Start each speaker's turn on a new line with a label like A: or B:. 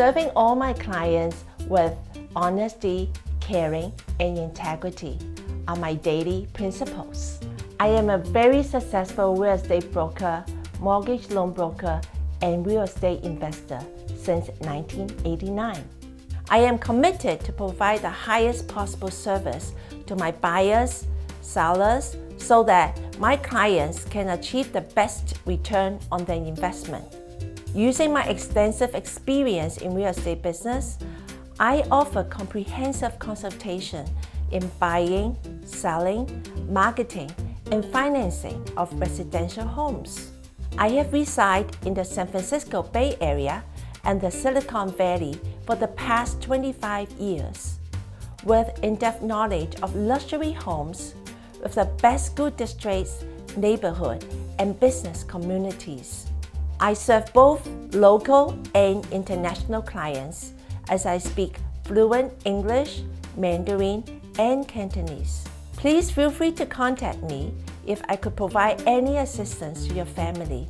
A: serving all my clients with honesty, caring, and integrity are my daily principles. I am a very successful real estate broker, mortgage loan broker, and real estate investor since 1989. I am committed to provide the highest possible service to my buyers, sellers, so that my clients can achieve the best return on their investment. Using my extensive experience in real estate business, I offer comprehensive consultation in buying, selling, marketing, and financing of residential homes. I have resided in the San Francisco Bay Area and the Silicon Valley for the past 25 years. With in-depth knowledge of luxury homes with the best school districts, neighborhood, and business communities. I serve both local and international clients as I speak fluent English, Mandarin, and Cantonese. Please feel free to contact me if I could provide any assistance to your family.